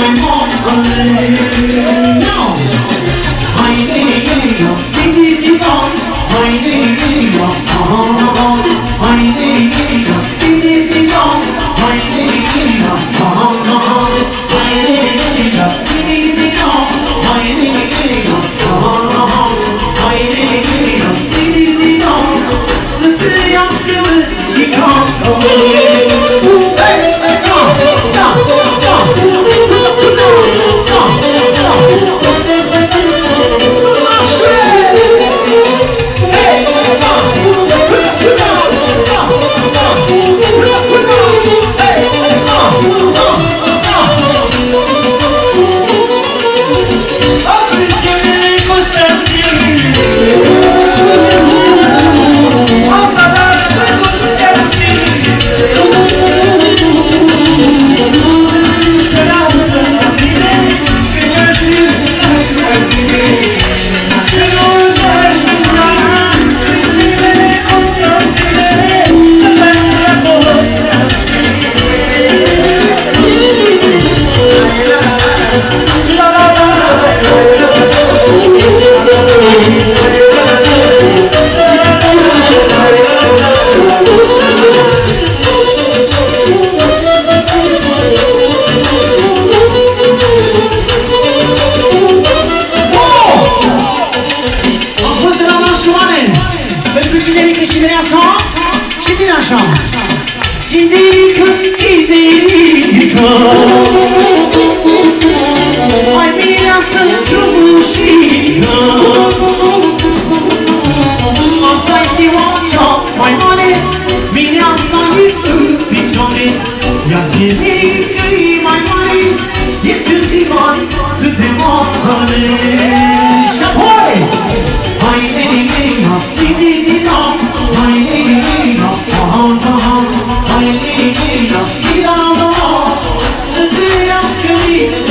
会崩溃 Mai să-mi frumușină Asta-i ziua mai mare Mireasa e în picioare. Iar generică e mai mare Este ziua cât de mare You.